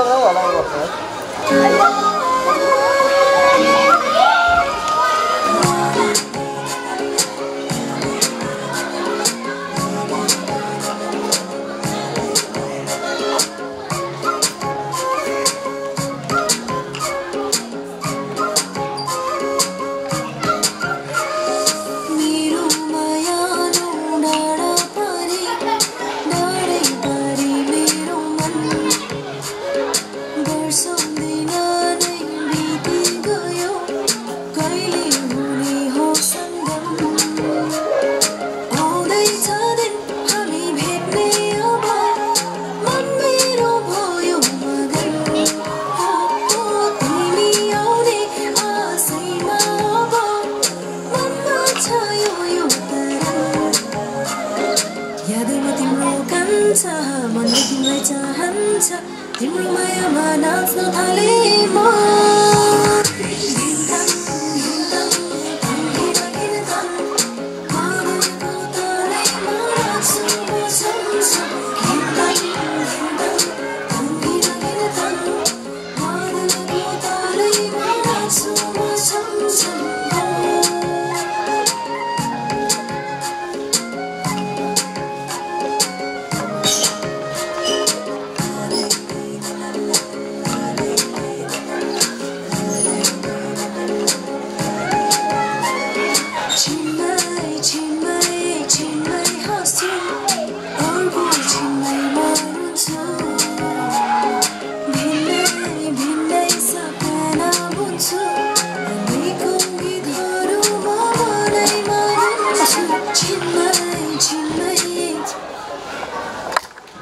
送给我了。यादमा तिम्रो कान्छ मन तिमीलाई चाहन्छ तिम्रो मायामा नाच्न थाले म।